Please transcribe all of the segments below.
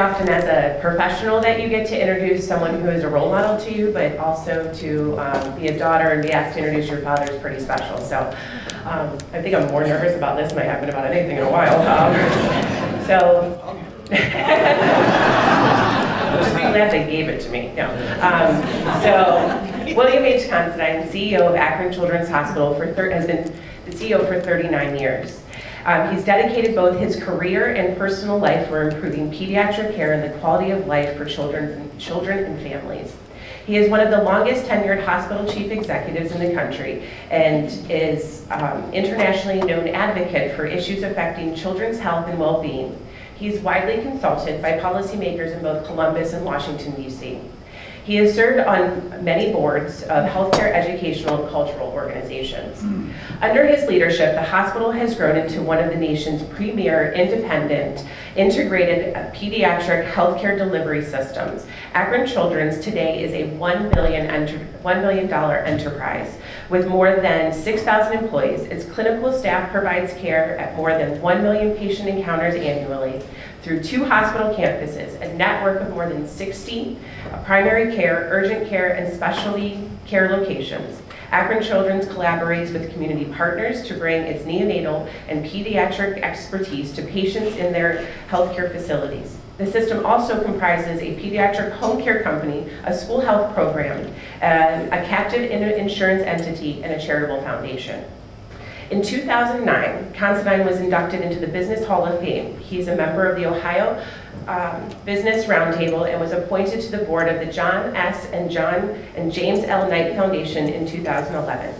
often as a professional that you get to introduce someone who is a role model to you, but also to um, be a daughter and be asked to introduce your father is pretty special. So um, I think I'm more nervous about this than I have been about anything in a while. Um, so just be glad they gave it to me. No. Um, so William H. Considine, CEO of Akron Children's Hospital, for has been the CEO for 39 years. Um, he's dedicated both his career and personal life for improving pediatric care and the quality of life for children, children and families. He is one of the longest tenured hospital chief executives in the country and is um, internationally known advocate for issues affecting children's health and well-being. He's widely consulted by policymakers in both Columbus and Washington, D.C. He has served on many boards of healthcare, educational, and cultural organizations. Mm. Under his leadership, the hospital has grown into one of the nation's premier independent, integrated pediatric healthcare delivery systems. Akron Children's today is a $1 billion, $1 billion enterprise with more than 6,000 employees. Its clinical staff provides care at more than 1 million patient encounters annually through two hospital campuses, a network of more than 60 uh, primary care, urgent care, and specialty care locations. Akron Children's collaborates with community partners to bring its neonatal and pediatric expertise to patients in their healthcare facilities. The system also comprises a pediatric home care company, a school health program, um, a captive insurance entity, and a charitable foundation. In 2009, Considine was inducted into the Business Hall of Fame. He is a member of the Ohio um, Business Roundtable and was appointed to the board of the John S. and John and James L. Knight Foundation in 2011.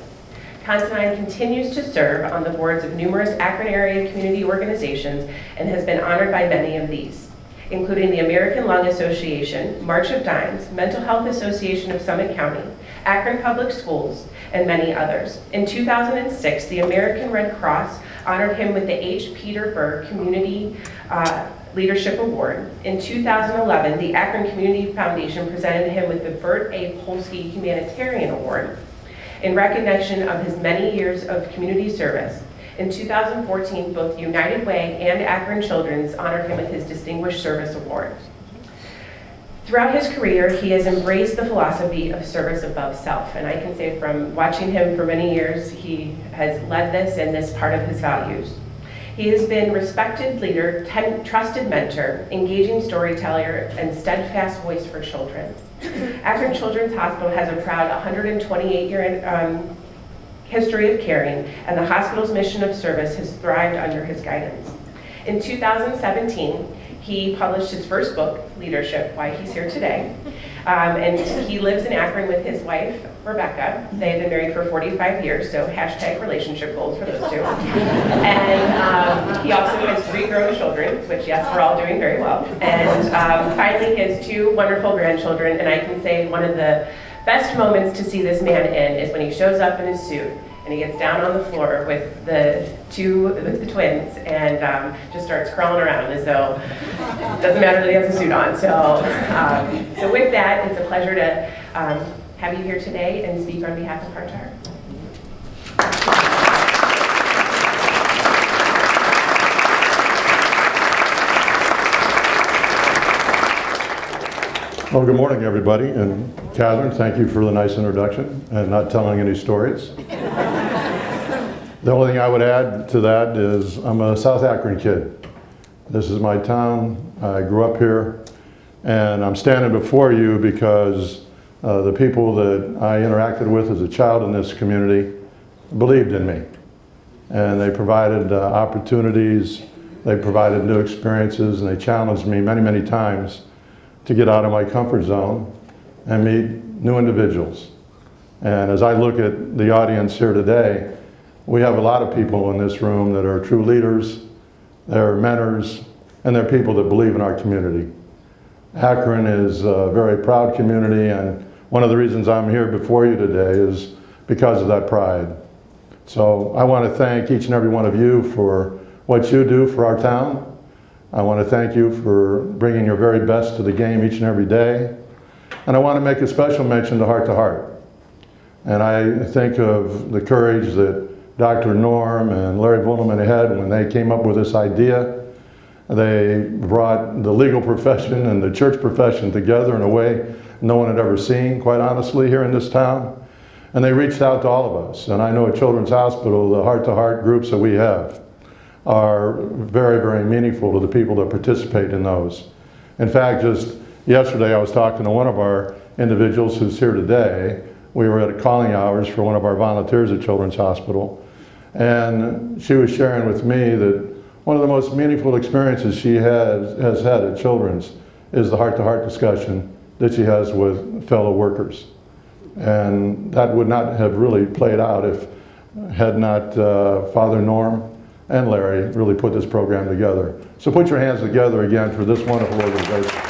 Considine continues to serve on the boards of numerous Akron area community organizations and has been honored by many of these including the American Lung Association, March of Dimes, Mental Health Association of Summit County, Akron Public Schools, and many others. In 2006, the American Red Cross honored him with the H. Peter Berg Community uh, Leadership Award. In 2011, the Akron Community Foundation presented him with the Bert A. Polsky Humanitarian Award in recognition of his many years of community service. In 2014, both United Way and Akron Children's honored him with his Distinguished Service Award. Throughout his career, he has embraced the philosophy of service above self, and I can say from watching him for many years, he has led this and this part of his values. He has been respected leader, trusted mentor, engaging storyteller, and steadfast voice for children. Akron Children's Hospital has a proud 128-year um, history of caring, and the hospital's mission of service has thrived under his guidance. In 2017, he published his first book, Leadership, Why He's Here Today. Um, and he lives in Akron with his wife, Rebecca. They've been married for 45 years, so hashtag relationship goals for those two. And um, he also has three grown children, which yes, we're all doing very well. And um, finally, his two wonderful grandchildren, and I can say one of the best moments to see this man in is when he shows up in his suit and he gets down on the floor with the two with the twins and um, just starts crawling around as though it doesn't matter that he has a suit on. So, um, so with that, it's a pleasure to um, have you here today and speak on behalf of Heart Well, good morning, everybody. And Catherine, thank you for the nice introduction and not telling any stories. the only thing I would add to that is I'm a South Akron kid. This is my town. I grew up here. And I'm standing before you because uh, the people that I interacted with as a child in this community believed in me. And they provided uh, opportunities, they provided new experiences, and they challenged me many, many times to get out of my comfort zone and meet new individuals. And as I look at the audience here today, we have a lot of people in this room that are true leaders, they're mentors, and they're people that believe in our community. Akron is a very proud community, and one of the reasons I'm here before you today is because of that pride. So I want to thank each and every one of you for what you do for our town, I want to thank you for bringing your very best to the game each and every day. And I want to make a special mention to Heart to Heart. And I think of the courage that Dr. Norm and Larry Volleman had when they came up with this idea. They brought the legal profession and the church profession together in a way no one had ever seen, quite honestly, here in this town. And they reached out to all of us. And I know at Children's Hospital, the heart-to-heart groups that we have are very, very meaningful to the people that participate in those. In fact, just yesterday I was talking to one of our individuals who's here today. We were at calling hours for one of our volunteers at Children's Hospital. And she was sharing with me that one of the most meaningful experiences she has, has had at Children's is the heart-to-heart -heart discussion that she has with fellow workers. And that would not have really played out if had not uh, Father Norm and Larry really put this program together. So put your hands together again for this wonderful organization.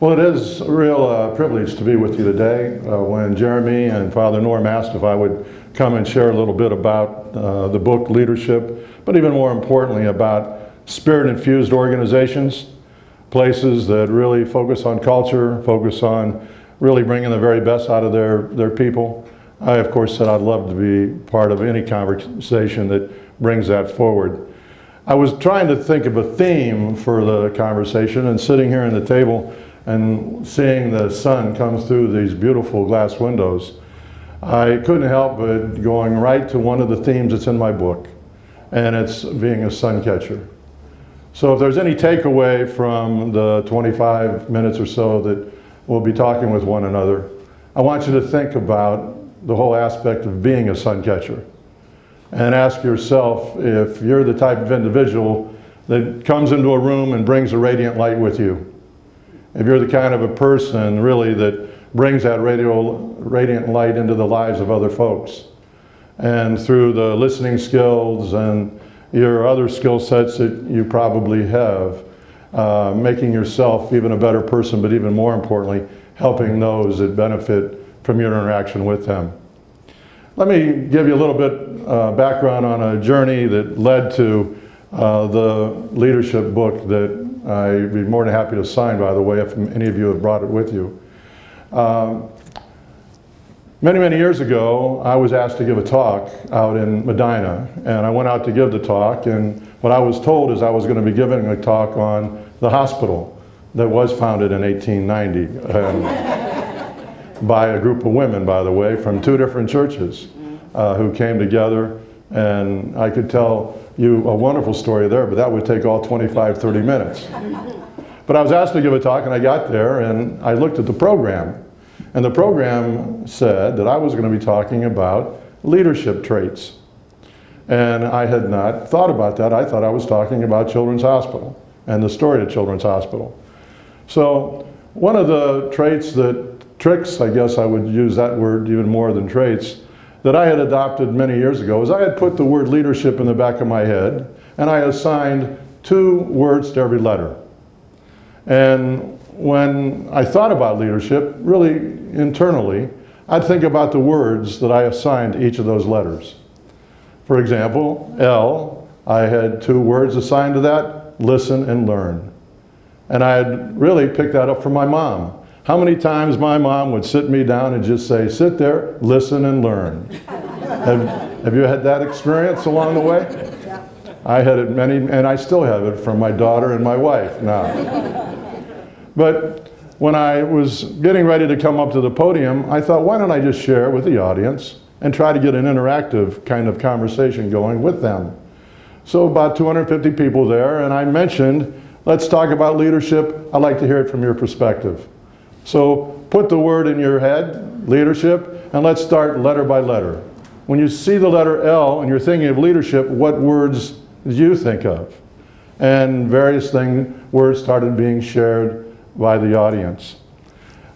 Well, it is a real uh, privilege to be with you today. Uh, when Jeremy and Father Norm asked if I would come and share a little bit about uh, the book Leadership, but even more importantly about spirit-infused organizations, places that really focus on culture, focus on really bringing the very best out of their, their people. I, of course, said I'd love to be part of any conversation that brings that forward. I was trying to think of a theme for the conversation and sitting here at the table and seeing the sun come through these beautiful glass windows, I couldn't help but going right to one of the themes that's in my book, and it's being a sun catcher. So if there's any takeaway from the 25 minutes or so that we'll be talking with one another, I want you to think about the whole aspect of being a sun catcher and ask yourself if you're the type of individual that comes into a room and brings a radiant light with you. If you're the kind of a person really that brings that radio, radiant light into the lives of other folks. And through the listening skills and your other skill sets that you probably have, uh, making yourself even a better person, but even more importantly, helping those that benefit from your interaction with them. Let me give you a little bit uh, background on a journey that led to uh, the leadership book that I'd be more than happy to sign, by the way, if any of you have brought it with you. Um, Many, many years ago, I was asked to give a talk out in Medina, and I went out to give the talk, and what I was told is I was going to be giving a talk on the hospital that was founded in 1890 by a group of women, by the way, from two different churches uh, who came together, and I could tell you a wonderful story there, but that would take all 25, 30 minutes. But I was asked to give a talk, and I got there, and I looked at the program, and the program said that I was going to be talking about leadership traits. And I had not thought about that. I thought I was talking about Children's Hospital and the story of Children's Hospital. So one of the traits that, tricks, I guess I would use that word even more than traits, that I had adopted many years ago is I had put the word leadership in the back of my head and I assigned two words to every letter. And when I thought about leadership, really internally, I'd think about the words that I assigned each of those letters. For example, L, I had two words assigned to that, listen and learn. And I had really picked that up from my mom. How many times my mom would sit me down and just say, sit there, listen and learn. have, have you had that experience along the way? Yeah. I had it many, and I still have it from my daughter and my wife now. But when I was getting ready to come up to the podium, I thought, why don't I just share it with the audience and try to get an interactive kind of conversation going with them. So about 250 people there, and I mentioned, let's talk about leadership. I'd like to hear it from your perspective. So put the word in your head, leadership, and let's start letter by letter. When you see the letter L and you're thinking of leadership, what words do you think of? And various thing, words started being shared by the audience.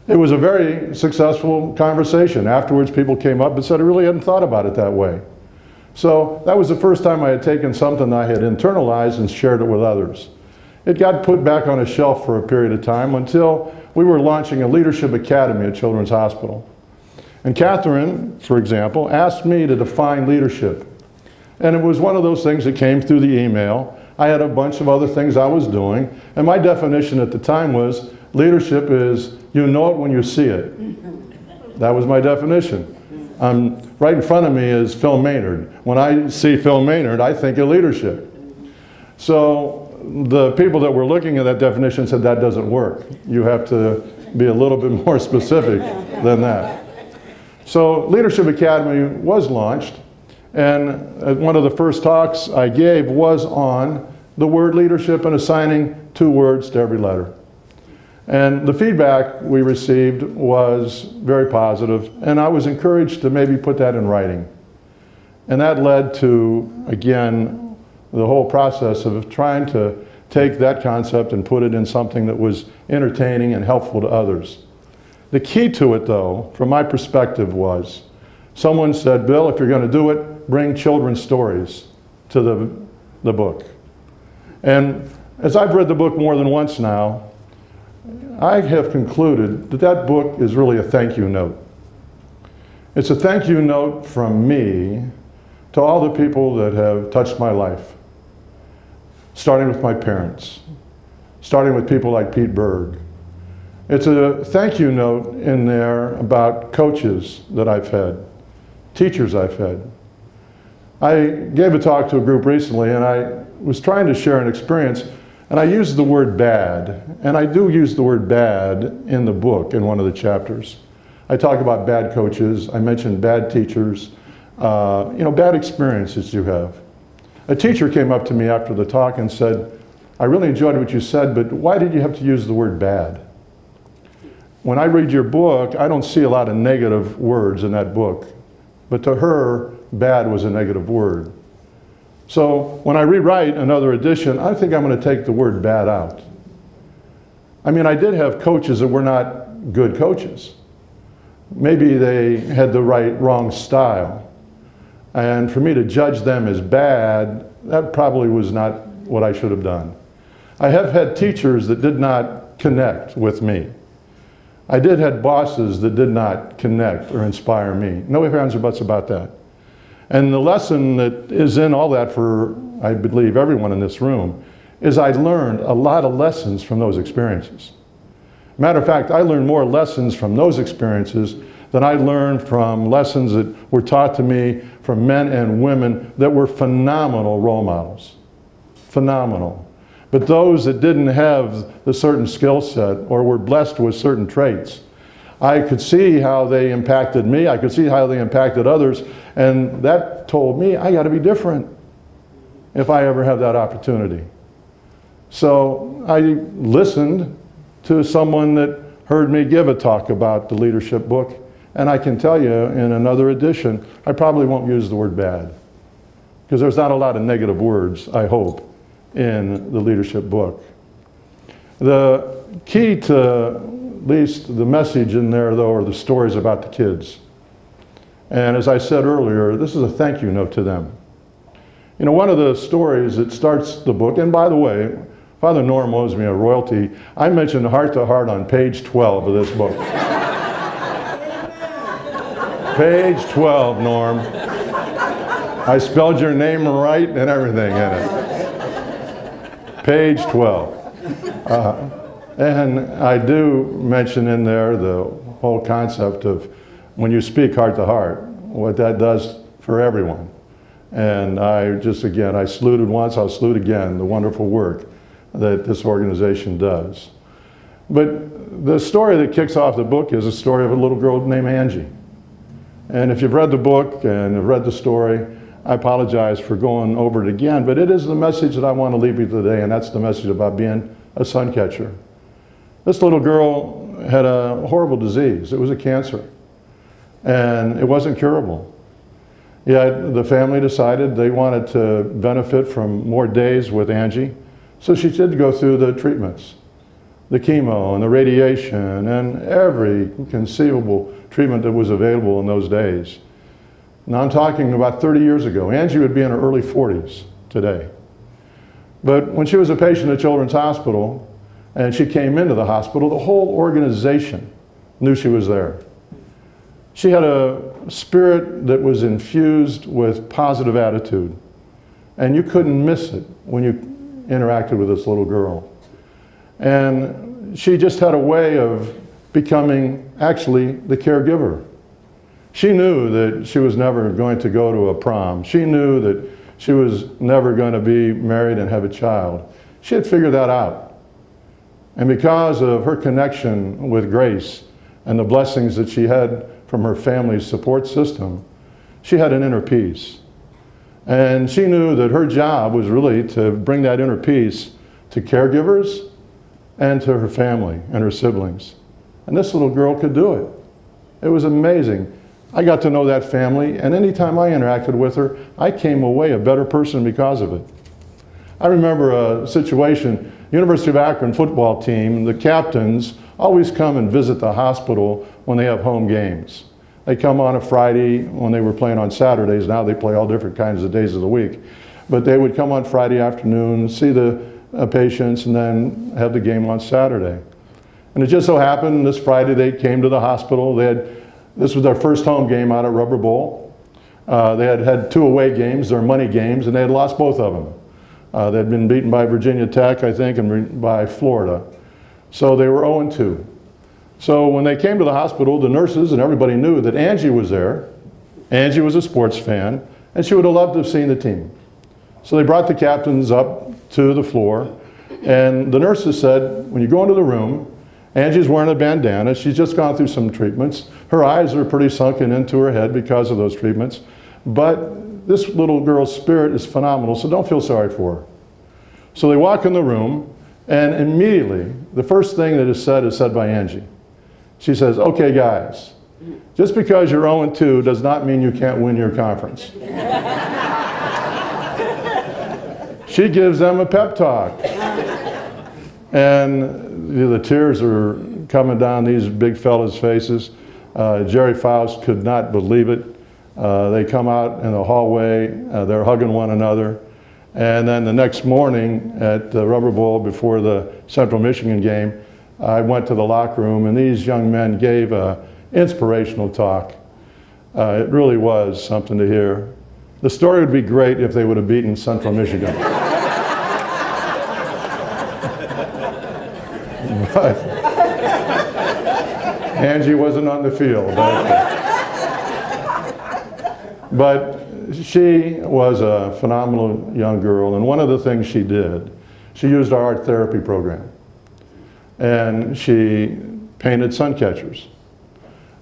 It was a very successful conversation. Afterwards, people came up and said, I really hadn't thought about it that way. So that was the first time I had taken something I had internalized and shared it with others. It got put back on a shelf for a period of time until we were launching a leadership academy at Children's Hospital. And Catherine, for example, asked me to define leadership. And it was one of those things that came through the email. I had a bunch of other things I was doing, and my definition at the time was leadership is you know it when you see it. That was my definition. I'm right in front of me is Phil Maynard. When I see Phil Maynard, I think of leadership. So the people that were looking at that definition said that doesn't work. You have to be a little bit more specific than that. So Leadership Academy was launched, and uh, one of the first talks I gave was on the word leadership and assigning two words to every letter. And the feedback we received was very positive, and I was encouraged to maybe put that in writing. And that led to, again, the whole process of trying to take that concept and put it in something that was entertaining and helpful to others. The key to it, though, from my perspective, was someone said, Bill, if you're going to do it, bring children's stories to the, the book. And as I've read the book more than once now, I have concluded that that book is really a thank you note. It's a thank you note from me to all the people that have touched my life, starting with my parents, starting with people like Pete Berg. It's a thank you note in there about coaches that I've had, teachers I've had. I gave a talk to a group recently and I was trying to share an experience and I use the word bad, and I do use the word bad in the book in one of the chapters. I talk about bad coaches, I mention bad teachers, uh, you know, bad experiences you have. A teacher came up to me after the talk and said, I really enjoyed what you said, but why did you have to use the word bad? When I read your book, I don't see a lot of negative words in that book, but to her, bad was a negative word. So when I rewrite another edition, I think I'm going to take the word bad out. I mean, I did have coaches that were not good coaches. Maybe they had the right, wrong style. And for me to judge them as bad, that probably was not what I should have done. I have had teachers that did not connect with me. I did have bosses that did not connect or inspire me. No ifs, ands, or buts about that. And the lesson that is in all that for, I believe, everyone in this room is I learned a lot of lessons from those experiences. Matter of fact, I learned more lessons from those experiences than I learned from lessons that were taught to me from men and women that were phenomenal role models. Phenomenal. But those that didn't have the certain skill set or were blessed with certain traits, I could see how they impacted me. I could see how they impacted others. And that told me I got to be different if I ever have that opportunity. So I listened to someone that heard me give a talk about the leadership book. And I can tell you in another edition, I probably won't use the word bad. Because there's not a lot of negative words, I hope, in the leadership book. The key to least the message in there, though, are the stories about the kids. And as I said earlier, this is a thank you note to them. You know, one of the stories that starts the book, and by the way, Father Norm owes me a royalty. I mentioned heart to heart on page 12 of this book. page 12, Norm. I spelled your name right and everything in it. Page 12. Uh, and I do mention in there the whole concept of when you speak heart to heart, what that does for everyone. And I just, again, I saluted once, I'll salute again the wonderful work that this organization does. But the story that kicks off the book is a story of a little girl named Angie. And if you've read the book and have read the story, I apologize for going over it again, but it is the message that I want to leave you today, and that's the message about being a sun catcher. This little girl had a horrible disease. It was a cancer. And it wasn't curable. Yet the family decided they wanted to benefit from more days with Angie. So she did go through the treatments, the chemo and the radiation and every conceivable treatment that was available in those days. Now I'm talking about 30 years ago. Angie would be in her early 40s today. But when she was a patient at Children's Hospital, and she came into the hospital, the whole organization knew she was there. She had a spirit that was infused with positive attitude, and you couldn't miss it when you interacted with this little girl. And she just had a way of becoming actually the caregiver. She knew that she was never going to go to a prom. She knew that she was never going to be married and have a child. She had figured that out. And because of her connection with Grace and the blessings that she had from her family's support system, she had an inner peace. And she knew that her job was really to bring that inner peace to caregivers and to her family and her siblings. And this little girl could do it. It was amazing. I got to know that family, and anytime I interacted with her, I came away a better person because of it. I remember a situation, University of Akron football team, the captains always come and visit the hospital when they have home games. They come on a Friday when they were playing on Saturdays. Now they play all different kinds of days of the week. But they would come on Friday afternoon, see the uh, patients, and then have the game on Saturday. And it just so happened this Friday they came to the hospital. They had, this was their first home game out at Rubber Bowl. Uh, they had had two away games, their money games, and they had lost both of them. Uh, they had been beaten by Virginia Tech, I think, and by Florida. So they were 0 2. So when they came to the hospital, the nurses and everybody knew that Angie was there. Angie was a sports fan, and she would have loved to have seen the team. So they brought the captains up to the floor, and the nurses said, when you go into the room, Angie's wearing a bandana. She's just gone through some treatments. Her eyes are pretty sunken into her head because of those treatments. But this little girl's spirit is phenomenal, so don't feel sorry for her. So they walk in the room, and immediately, the first thing that is said is said by Angie. She says, okay, guys, just because you're 0 2 does not mean you can't win your conference. she gives them a pep talk. And the tears are coming down these big fellas' faces. Uh, Gerry Faust could not believe it. Uh, they come out in the hallway, uh, they're hugging one another. And then the next morning at the Rubber Bowl before the Central Michigan game, I went to the locker room and these young men gave an inspirational talk. Uh, it really was something to hear. The story would be great if they would have beaten Central Michigan. but Angie wasn't on the field. But she was a phenomenal young girl, and one of the things she did, she used our art therapy program and she painted sun catchers.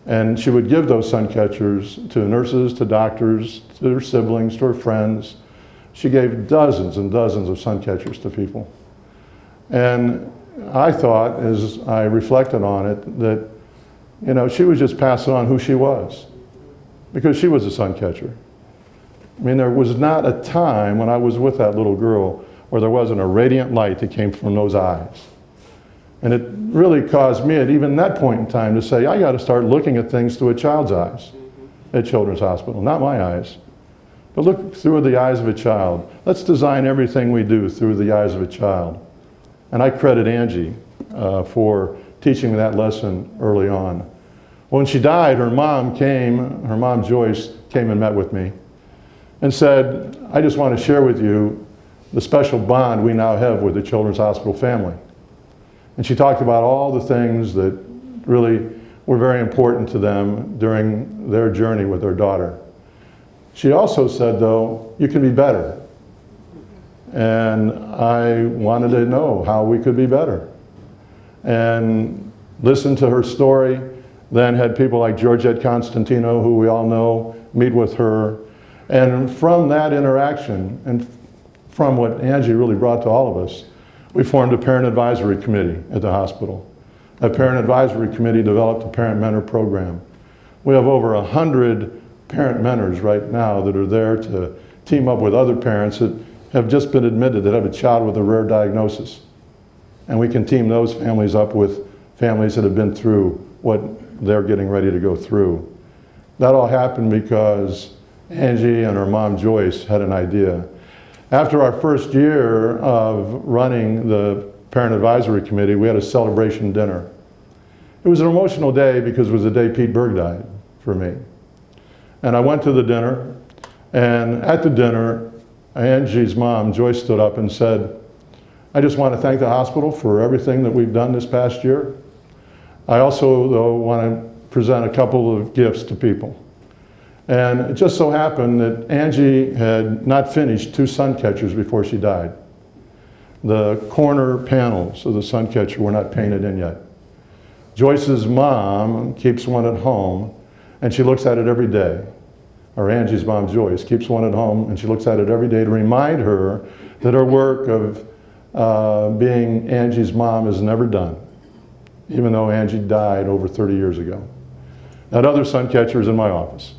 And she would give those sun catchers to nurses, to doctors, to her siblings, to her friends. She gave dozens and dozens of sun catchers to people. And I thought, as I reflected on it, that, you know, she was just passing on who she was because she was a sun catcher. I mean, there was not a time when I was with that little girl where there wasn't a radiant light that came from those eyes. And it really caused me at even that point in time to say, I got to start looking at things through a child's eyes at Children's Hospital, not my eyes. But look through the eyes of a child. Let's design everything we do through the eyes of a child. And I credit Angie uh, for teaching me that lesson early on. When she died, her mom came, her mom Joyce came and met with me and said, I just want to share with you the special bond we now have with the Children's Hospital family. And she talked about all the things that really were very important to them during their journey with their daughter. She also said, though, you can be better. And I wanted to know how we could be better. And listened to her story, then had people like Georgette Constantino, who we all know, meet with her. And from that interaction, and from what Angie really brought to all of us, we formed a parent advisory committee at the hospital. A parent advisory committee developed a parent mentor program. We have over 100 parent mentors right now that are there to team up with other parents that have just been admitted that have a child with a rare diagnosis. And we can team those families up with families that have been through what they're getting ready to go through. That all happened because Angie and her mom Joyce had an idea. After our first year of running the Parent Advisory Committee, we had a celebration dinner. It was an emotional day because it was the day Pete Berg died for me. And I went to the dinner, and at the dinner, Angie's mom, Joyce, stood up and said, I just want to thank the hospital for everything that we've done this past year. I also, though, want to present a couple of gifts to people. And it just so happened that Angie had not finished two sun catchers before she died. The corner panels of the sun catcher were not painted in yet. Joyce's mom keeps one at home, and she looks at it every day. Or Angie's mom, Joyce, keeps one at home, and she looks at it every day to remind her that her work of uh, being Angie's mom is never done, even though Angie died over 30 years ago. That other sun catcher is in my office.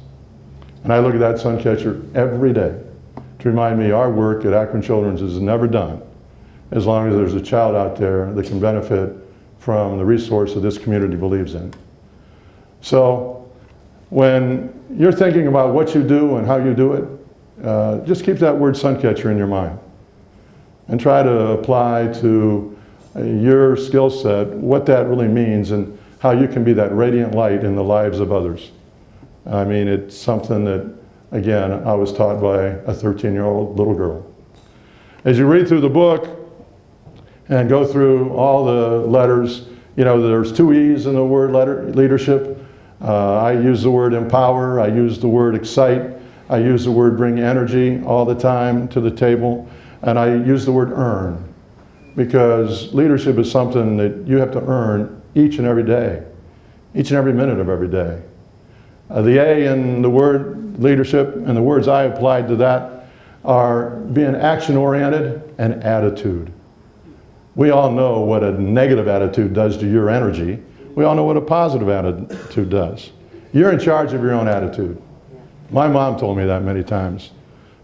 And I look at that sun catcher every day to remind me our work at Akron Children's is never done as long as there's a child out there that can benefit from the resource that this community believes in. So when you're thinking about what you do and how you do it, uh, just keep that word suncatcher in your mind and try to apply to your skill set what that really means and how you can be that radiant light in the lives of others. I mean, it's something that, again, I was taught by a 13-year-old little girl. As you read through the book and go through all the letters, you know, there's two E's in the word letter, leadership. Uh, I use the word empower, I use the word excite, I use the word bring energy all the time to the table, and I use the word earn because leadership is something that you have to earn each and every day, each and every minute of every day. Uh, the A in the word leadership and the words I applied to that are being action oriented and attitude. We all know what a negative attitude does to your energy. We all know what a positive attitude does. You're in charge of your own attitude. My mom told me that many times.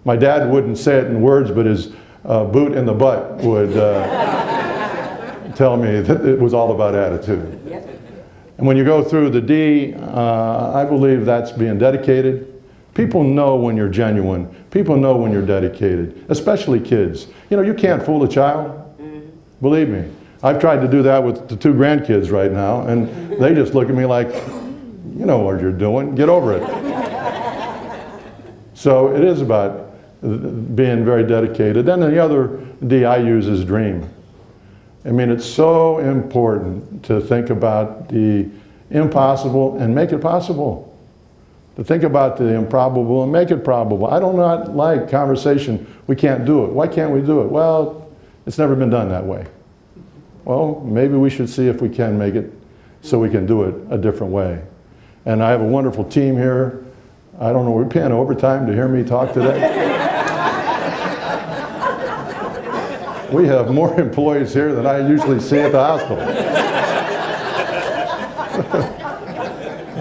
My dad wouldn't say it in words, but his uh, boot in the butt would uh, tell me that it was all about attitude. And when you go through the D, uh, I believe that's being dedicated. People know when you're genuine. People know when you're dedicated, especially kids. You know, you can't fool a child. Believe me. I've tried to do that with the two grandkids right now, and they just look at me like, you know what you're doing, get over it. so it is about being very dedicated. Then the other D I use is dream. I mean, it's so important to think about the impossible and make it possible. To think about the improbable and make it probable. I do not like conversation, we can't do it. Why can't we do it? Well, it's never been done that way. Well, maybe we should see if we can make it so we can do it a different way. And I have a wonderful team here. I don't know, we're paying overtime to hear me talk today. we have more employees here than I usually see at the hospital.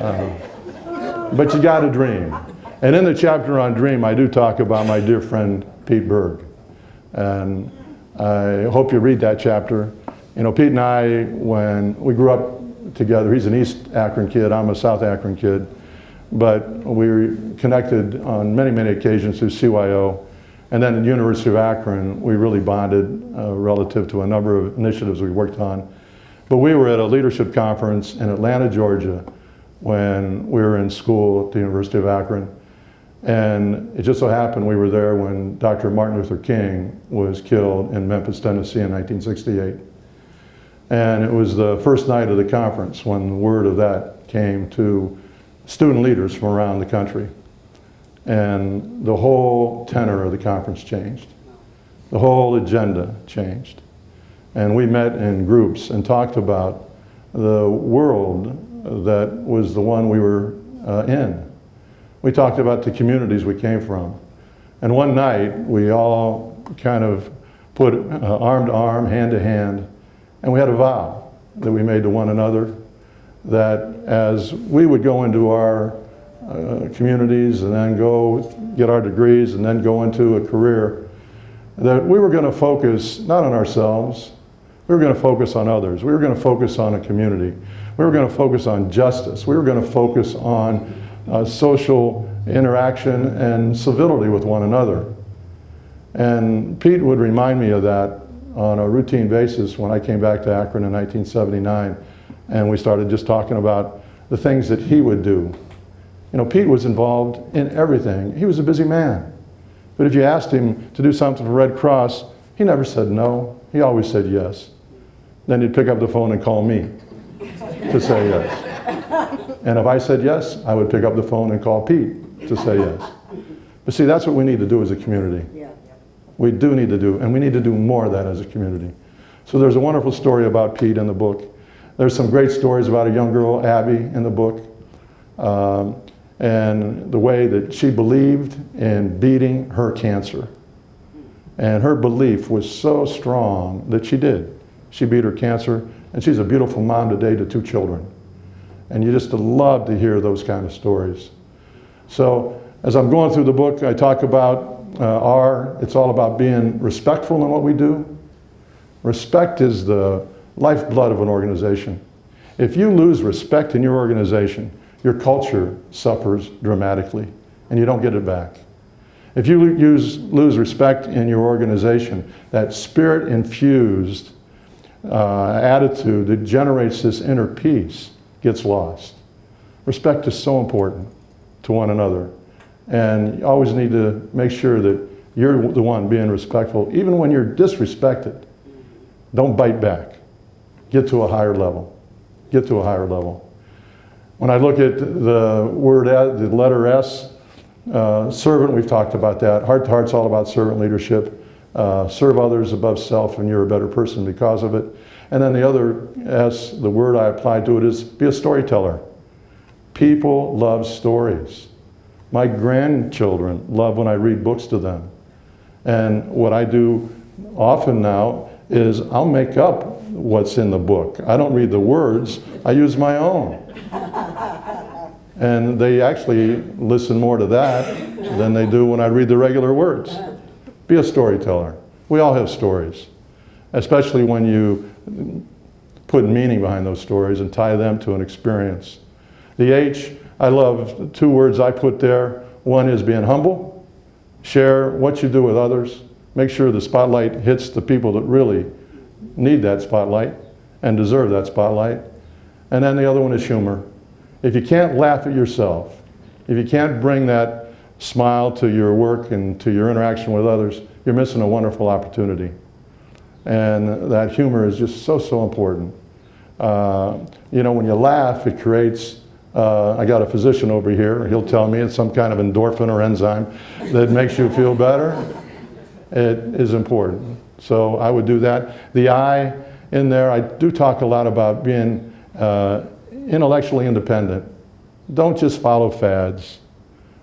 uh, but you got to dream. And in the chapter on dream, I do talk about my dear friend Pete Berg. And I hope you read that chapter. You know, Pete and I, when we grew up together, he's an East Akron kid, I'm a South Akron kid, but we connected on many, many occasions through CYO. And then at the University of Akron, we really bonded uh, relative to a number of initiatives we worked on. But we were at a leadership conference in Atlanta, Georgia, when we were in school at the University of Akron. And it just so happened we were there when Dr. Martin Luther King was killed in Memphis, Tennessee in 1968. And it was the first night of the conference when the word of that came to student leaders from around the country. And the whole tenor of the conference changed. The whole agenda changed. And we met in groups and talked about the world that was the one we were uh, in. We talked about the communities we came from. And one night, we all kind of put uh, arm to arm, hand to hand, and we had a vow that we made to one another that as we would go into our uh, communities and then go get our degrees and then go into a career, that we were going to focus not on ourselves, we were going to focus on others. We were going to focus on a community. We were going to focus on justice. We were going to focus on uh, social interaction and civility with one another. And Pete would remind me of that on a routine basis when I came back to Akron in 1979 and we started just talking about the things that he would do you know, Pete was involved in everything. He was a busy man. But if you asked him to do something for Red Cross, he never said no. He always said yes. Then he'd pick up the phone and call me to say yes. And if I said yes, I would pick up the phone and call Pete to say yes. But see, that's what we need to do as a community. Yeah. We do need to do, and we need to do more of that as a community. So there's a wonderful story about Pete in the book. There's some great stories about a young girl, Abby, in the book, um, and the way that she believed in beating her cancer. And her belief was so strong that she did. She beat her cancer, and she's a beautiful mom today to two children. And you just love to hear those kind of stories. So as I'm going through the book, I talk about uh, our, it's all about being respectful in what we do. Respect is the lifeblood of an organization. If you lose respect in your organization, your culture suffers dramatically and you don't get it back. If you use, lose respect in your organization, that spirit infused uh, attitude that generates this inner peace gets lost. Respect is so important to one another. And you always need to make sure that you're the one being respectful. Even when you're disrespected, don't bite back. Get to a higher level. Get to a higher level. When I look at the word, the letter S, uh, servant, we've talked about that. Heart to heart's all about servant leadership. Uh, serve others above self, and you're a better person because of it. And then the other S, the word I applied to it is be a storyteller. People love stories. My grandchildren love when I read books to them. And what I do often now is I'll make up what's in the book. I don't read the words, I use my own. And they actually listen more to that than they do when I read the regular words. Be a storyteller. We all have stories, especially when you put meaning behind those stories and tie them to an experience. The H, I love two words I put there. One is being humble, share what you do with others, make sure the spotlight hits the people that really need that spotlight and deserve that spotlight. And then the other one is humor. If you can't laugh at yourself, if you can't bring that smile to your work and to your interaction with others, you're missing a wonderful opportunity. And that humor is just so, so important. Uh, you know, when you laugh, it creates, uh, I got a physician over here, he'll tell me it's some kind of endorphin or enzyme that makes you feel better. It is important. So I would do that. The I in there, I do talk a lot about being uh, intellectually independent. Don't just follow fads.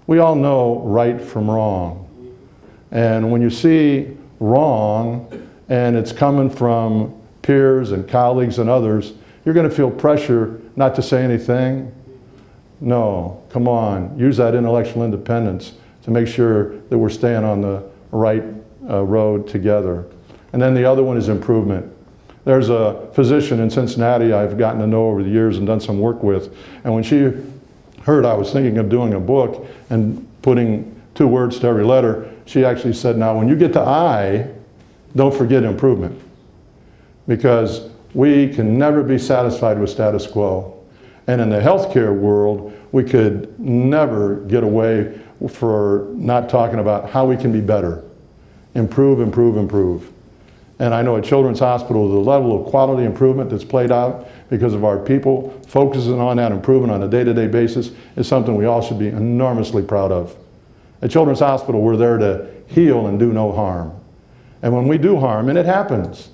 We all know right from wrong. And when you see wrong and it's coming from peers and colleagues and others, you're going to feel pressure not to say anything. No, come on, use that intellectual independence to make sure that we're staying on the right uh, road together. And then the other one is improvement. There's a physician in Cincinnati I've gotten to know over the years and done some work with. And when she heard I was thinking of doing a book and putting two words to every letter, she actually said, now when you get to I, don't forget improvement. Because we can never be satisfied with status quo. And in the healthcare world, we could never get away for not talking about how we can be better. Improve, improve, improve. And I know at Children's Hospital, the level of quality improvement that's played out because of our people focusing on that improvement on a day-to-day basis is something we all should be enormously proud of. At Children's Hospital, we're there to heal and do no harm. And when we do harm, and it happens,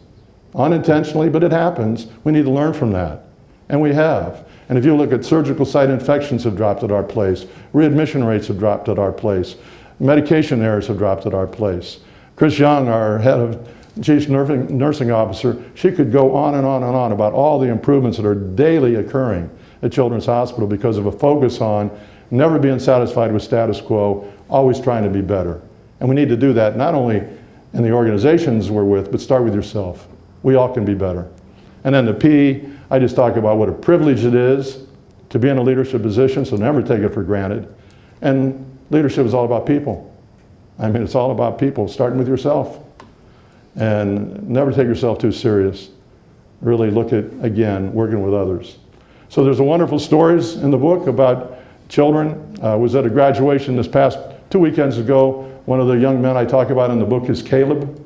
unintentionally, but it happens, we need to learn from that. And we have. And if you look at surgical site infections have dropped at our place, readmission rates have dropped at our place, medication errors have dropped at our place. Chris Young, our head of chief nursing, nursing officer, she could go on and on and on about all the improvements that are daily occurring at Children's Hospital because of a focus on never being satisfied with status quo, always trying to be better. And we need to do that not only in the organizations we're with, but start with yourself. We all can be better. And then the P, I just talk about what a privilege it is to be in a leadership position, so never take it for granted. And leadership is all about people. I mean, it's all about people, starting with yourself. And never take yourself too serious. Really look at, again, working with others. So there's a wonderful stories in the book about children. I uh, was at a graduation this past two weekends ago. One of the young men I talk about in the book is Caleb.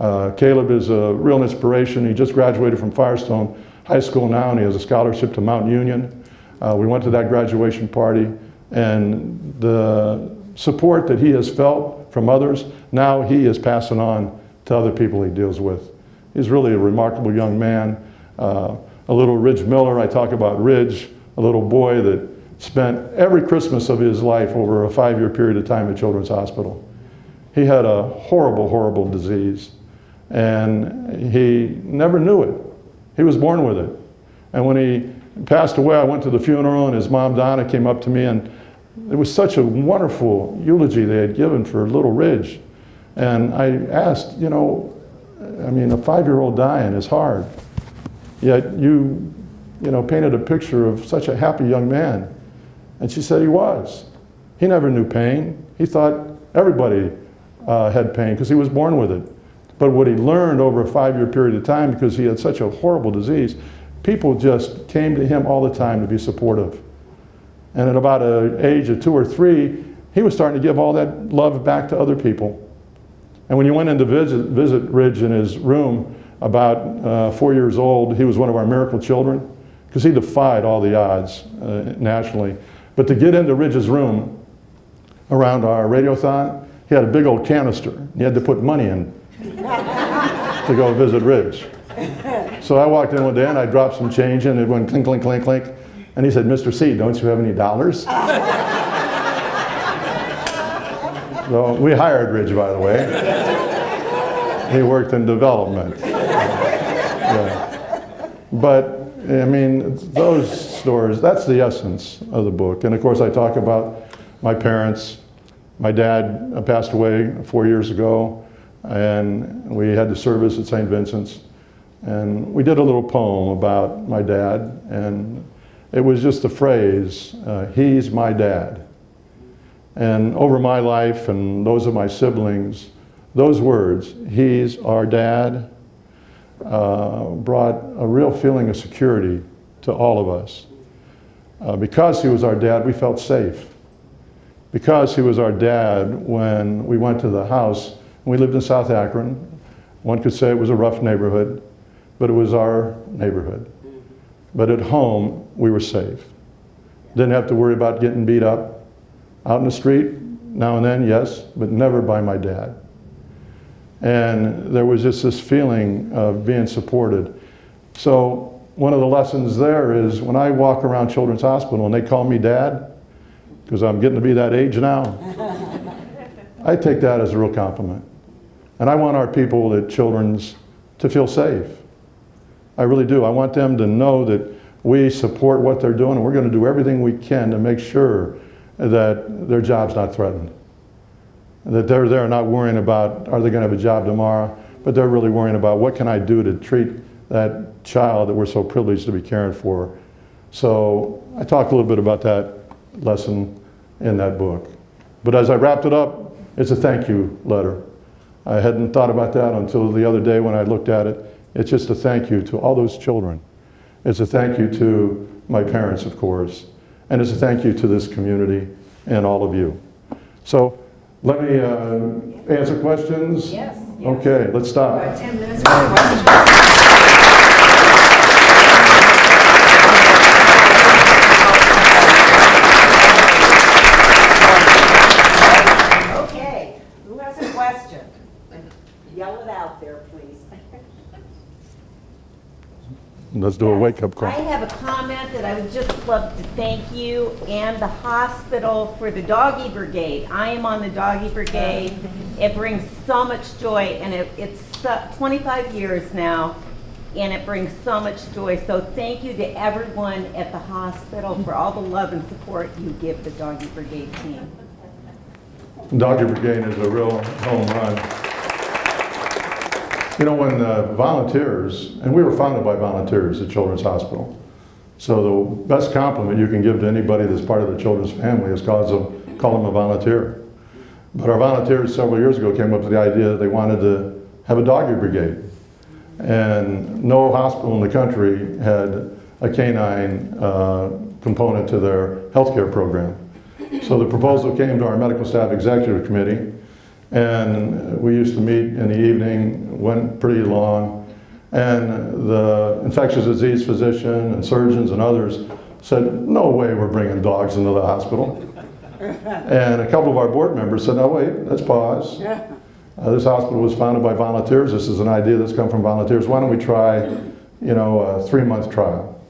Uh, Caleb is a real inspiration. He just graduated from Firestone High School now, and he has a scholarship to Mount Union. Uh, we went to that graduation party. And the support that he has felt from others, now he is passing on to other people he deals with. He's really a remarkable young man. Uh, a little Ridge Miller, I talk about Ridge, a little boy that spent every Christmas of his life over a five-year period of time at Children's Hospital. He had a horrible, horrible disease, and he never knew it. He was born with it. And when he passed away, I went to the funeral, and his mom, Donna, came up to me, and it was such a wonderful eulogy they had given for Little Ridge. And I asked, you know, I mean, a five-year-old dying is hard. Yet you, you know, painted a picture of such a happy young man. And she said he was. He never knew pain. He thought everybody uh, had pain because he was born with it. But what he learned over a five-year period of time, because he had such a horrible disease, people just came to him all the time to be supportive. And at about an age of two or three, he was starting to give all that love back to other people. And when you went in to visit, visit Ridge in his room, about uh, four years old, he was one of our miracle children because he defied all the odds uh, nationally. But to get into Ridge's room around our radiothon, he had a big old canister. He had to put money in to go visit Ridge. So I walked in one day and I dropped some change in. It went clink, clink, clink, clink. And he said, Mr. C, don't you have any dollars? so we hired Ridge, by the way. He worked in development. Yeah. But, I mean, those stories, that's the essence of the book. And of course, I talk about my parents. My dad passed away four years ago, and we had the service at St. Vincent's. And we did a little poem about my dad, and it was just a phrase, uh, he's my dad. And over my life and those of my siblings, those words, he's our dad, uh, brought a real feeling of security to all of us. Uh, because he was our dad, we felt safe. Because he was our dad, when we went to the house, we lived in South Akron, one could say it was a rough neighborhood but it was our neighborhood. But at home, we were safe. Didn't have to worry about getting beat up. Out in the street, now and then, yes, but never by my dad. And there was just this feeling of being supported. So one of the lessons there is when I walk around Children's Hospital and they call me dad, because I'm getting to be that age now, I take that as a real compliment. And I want our people at Children's to feel safe. I really do. I want them to know that we support what they're doing and we're going to do everything we can to make sure that their job's not threatened. That they're there not worrying about are they going to have a job tomorrow, but they're really worrying about what can I do to treat that child that we're so privileged to be caring for. So I talked a little bit about that lesson in that book. But as I wrapped it up, it's a thank you letter. I hadn't thought about that until the other day when I looked at it. It's just a thank you to all those children. It's a thank you to my parents, of course. And as a thank you to this community and all of you. So let me uh, answer questions. Yes, yes. Okay, let's stop. About 10 minutes for questions. Okay, who has a question? Yell it out there, please. Let's do a wake-up call. I have a comment that I would just love to thank you and the hospital for the doggy brigade. I am on the doggy brigade. It brings so much joy and it, it's so- 25 years now and it brings so much joy. So thank you to everyone at the hospital for all the love and support you give the doggy brigade team. Doggy Brigade is a real home run. You know, when uh, volunteers, and we were founded by volunteers at Children's Hospital, so the best compliment you can give to anybody that's part of the children's family is call them, call them a volunteer. But our volunteers several years ago came up with the idea that they wanted to have a doggy brigade. And no hospital in the country had a canine uh, component to their healthcare program. So the proposal came to our medical staff executive committee, and we used to meet in the evening, went pretty long, and the infectious disease physician and surgeons and others said, no way we're bringing dogs into the hospital. And a couple of our board members said, no, wait, let's pause. Uh, this hospital was founded by volunteers. This is an idea that's come from volunteers. Why don't we try, you know, a three-month trial?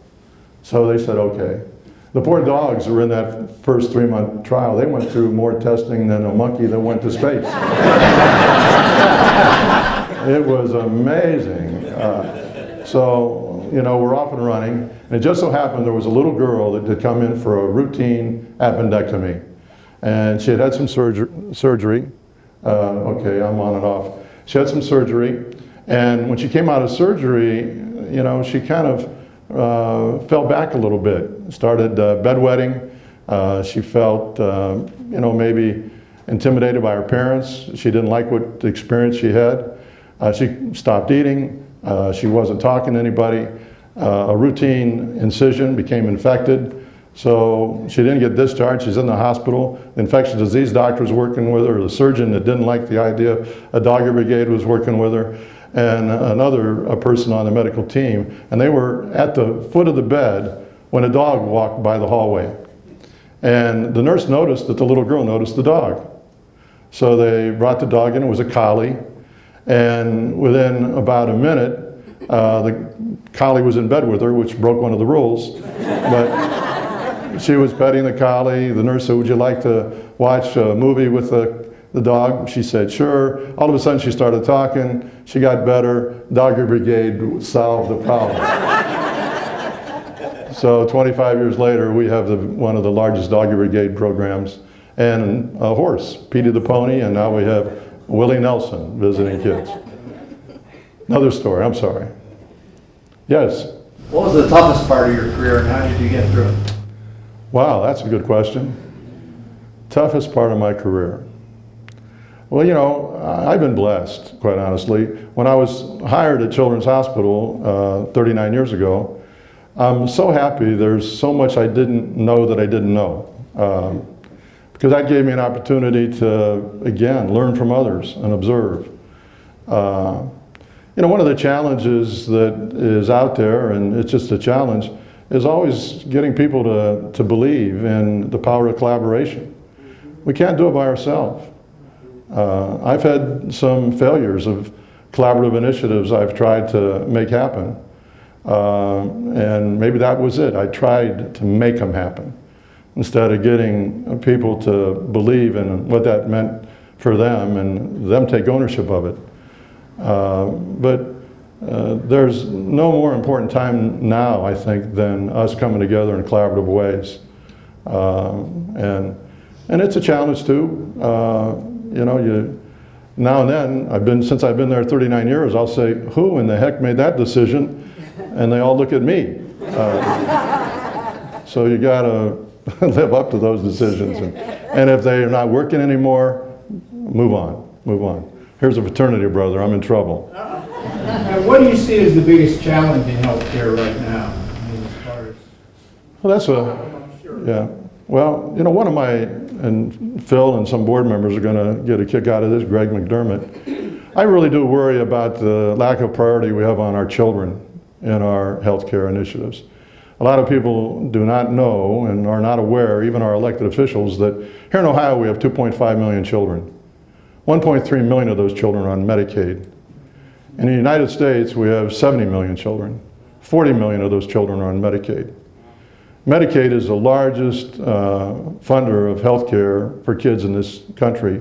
So they said, okay. The poor dogs were in that first three-month trial, they went through more testing than a monkey that went to space. it was amazing. Uh, so, you know, we're off and running. And it just so happened there was a little girl that had come in for a routine appendectomy. And she had had some surger- surgery. Uh, okay, I'm on and off. She had some surgery. And when she came out of surgery, you know, she kind of uh, fell back a little bit. Started uh, bedwetting. Uh, she felt, uh, you know, maybe intimidated by her parents. She didn't like what the experience she had. She stopped eating. She wasn't talking to anybody. A routine incision became infected. So she didn't get discharged. She's in the hospital. The infectious disease doctor was working with her. The surgeon that didn't like the idea, a doggy brigade was working with her, and another person on the medical team. And they were at the foot of the bed when a dog walked by the hallway. And the nurse noticed that the little girl noticed the dog. So they brought the dog in. It was a collie. And within about a minute, uh, the collie was in bed with her, which broke one of the rules. But she was petting the collie. The nurse said, Would you like to watch a movie with the, the dog? She said, Sure. All of a sudden, she started talking. She got better. Doggy Brigade solved the problem. so 25 years later, we have the, one of the largest Doggy Brigade programs and a horse, Petey the pony, and now we have Willie Nelson visiting kids. Another story, I'm sorry. Yes? What was the toughest part of your career and how did you get through it? Wow, that's a good question. Toughest part of my career. Well, you know, I've been blessed, quite honestly. When I was hired at Children's Hospital uh, 39 years ago, I'm so happy there's so much I didn't know that I didn't know. Um, because that gave me an opportunity to, again, learn from others and observe. Uh, you know, one of the challenges that is out there, and it's just a challenge, is always getting people to, to believe in the power of collaboration. We can't do it by ourselves. Uh, I've had some failures of collaborative initiatives I've tried to make happen. Uh, and maybe that was it. I tried to make them happen instead of getting people to believe in what that meant for them and them take ownership of it. Uh, but uh, there's no more important time now, I think, than us coming together in collaborative ways. Uh, and, and it's a challenge too. Uh, you know, you, now and then, I've been, since I've been there 39 years, I'll say, who in the heck made that decision? And they all look at me. Uh, so you gotta live up to those decisions. And, and if they're not working anymore, move on, move on. Here's a fraternity brother, I'm in trouble. And what do you see as the biggest challenge in healthcare right now? I as as- Well, that's a, yeah. Well, you know, one of my, and Phil and some board members are going to get a kick out of this, Greg McDermott. I really do worry about the lack of priority we have on our children in our healthcare initiatives. A lot of people do not know and are not aware, even our elected officials, that here in Ohio we have 2.5 million children. 1.3 million of those children are on Medicaid. In the United States, we have 70 million children. 40 million of those children are on Medicaid. Medicaid is the largest uh, funder of health care for kids in this country,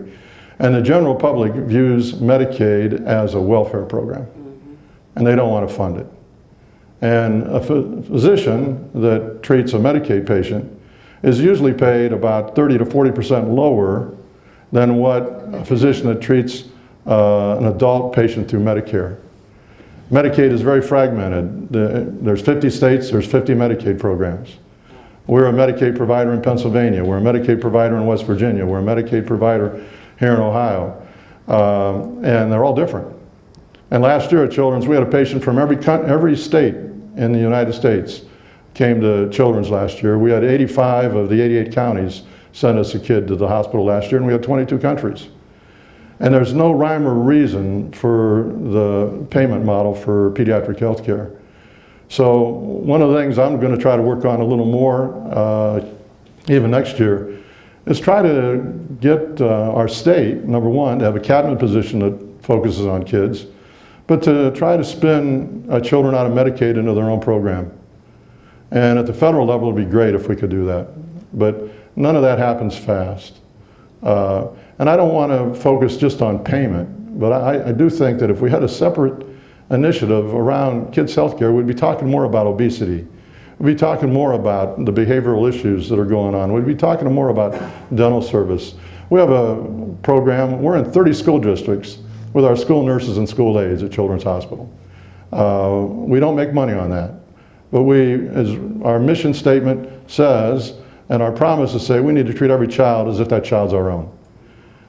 and the general public views Medicaid as a welfare program, and they don't want to fund it. And a physician that treats a Medicaid patient is usually paid about 30 to 40% lower than what a physician that treats uh, an adult patient through Medicare. Medicaid is very fragmented. The, there's 50 states, there's 50 Medicaid programs. We're a Medicaid provider in Pennsylvania. We're a Medicaid provider in West Virginia. We're a Medicaid provider here in Ohio. Um, and they're all different. And last year at Children's, we had a patient from every, every state in the United States came to Children's last year. We had 85 of the 88 counties send us a kid to the hospital last year, and we had 22 countries. And there's no rhyme or reason for the payment model for pediatric health care. So one of the things I'm going to try to work on a little more, uh, even next year, is try to get uh, our state, number one, to have a cabinet position that focuses on kids, but to try to spin uh, children out of Medicaid into their own program. And at the federal level, it'd be great if we could do that. But none of that happens fast. Uh, and I don't want to focus just on payment, but I, I do think that if we had a separate initiative around kids' health care, we'd be talking more about obesity. We'd be talking more about the behavioral issues that are going on. We'd be talking more about dental service. We have a program, we're in 30 school districts with our school nurses and school aides at Children's Hospital. Uh, we don't make money on that. But we, as our mission statement says, and our promises say, we need to treat every child as if that child's our own.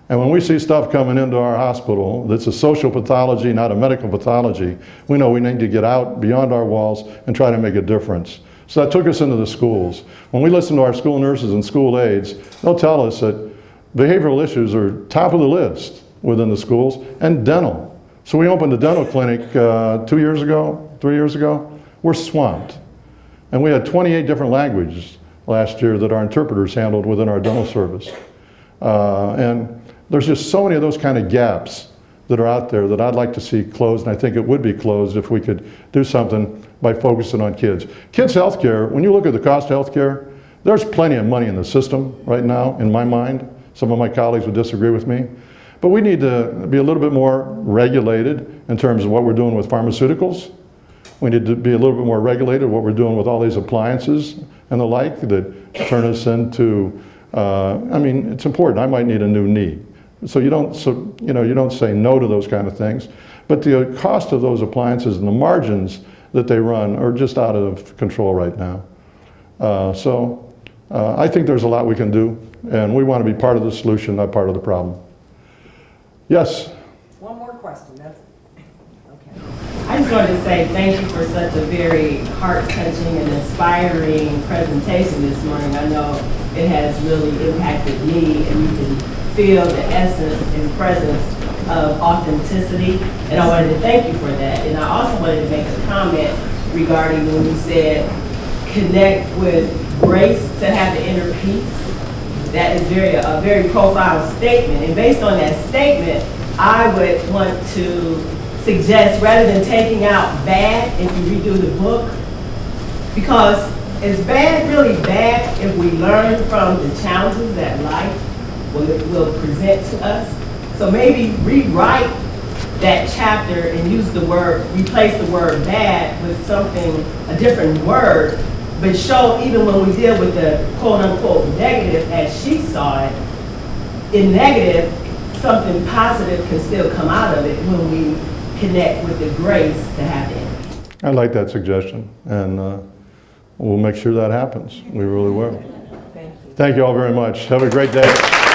And when we see stuff coming into our hospital that's a social pathology, not a medical pathology, we know we need to get out beyond our walls and try to make a difference. So that took us into the schools. When we listen to our school nurses and school aides, they'll tell us that behavioral issues are top of the list within the schools and dental. So we opened a dental clinic uh, two years ago, three years ago. We're swamped. And we had 28 different languages last year that our interpreters handled within our dental service. Uh, and there's just so many of those kind of gaps that are out there that I'd like to see closed, and I think it would be closed if we could do something by focusing on kids. Kids' health care, when you look at the cost of health care, there's plenty of money in the system right now, in my mind. Some of my colleagues would disagree with me. But we need to be a little bit more regulated in terms of what we're doing with pharmaceuticals. We need to be a little bit more regulated what we're doing with all these appliances and the like that turn us into, uh, I mean, it's important. I might need a new knee. So you don't, so, you know, you don't say no to those kind of things. But the cost of those appliances and the margins that they run are just out of control right now. Uh, so uh, I think there's a lot we can do, and we want to be part of the solution, not part of the problem. Yes? One more question, that's, okay. I just wanted to say thank you for such a very heart-touching and inspiring presentation this morning. I know it has really impacted me, and you can feel the essence and presence of authenticity, and I wanted to thank you for that. And I also wanted to make a comment regarding when you said connect with grace to have the inner peace. That is very a very profound statement, and based on that statement, I would want to suggest rather than taking out bad if you redo the book, because is bad really bad if we learn from the challenges that life will, will present to us? So maybe rewrite that chapter and use the word, replace the word bad with something, a different word, but show even when we deal with the quote unquote negative as she saw it, in negative, something positive can still come out of it when we connect with the grace to have it. I like that suggestion, and uh, we'll make sure that happens. We really will. Thank you. Thank you all very much. Have a great day.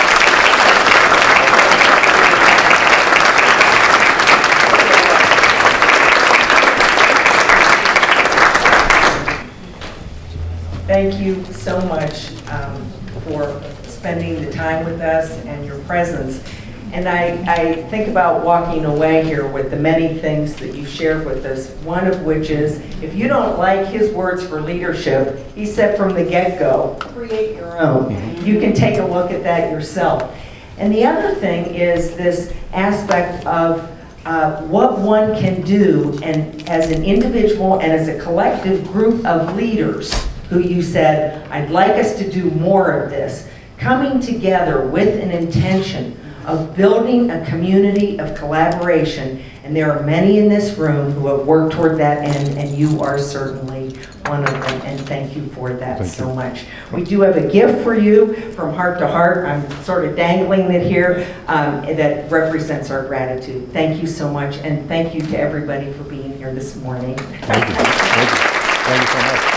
Thank you so much um, for spending the time with us and your presence. And I, I think about walking away here with the many things that you shared with us, one of which is, if you don't like his words for leadership, he said from the get-go, create your own. You can take a look at that yourself. And the other thing is this aspect of uh, what one can do and as an individual and as a collective group of leaders who you said, I'd like us to do more of this, coming together with an intention of building a community of collaboration. And there are many in this room who have worked toward that end, and you are certainly one of them, and thank you for that Thank so you. much. We do have a gift for you from Heart to Heart. I'm sort of dangling it here, um, that represents our gratitude. Thank you so much, and thank you to everybody for being here this morning. Thank you. Thank you. Thank you so much.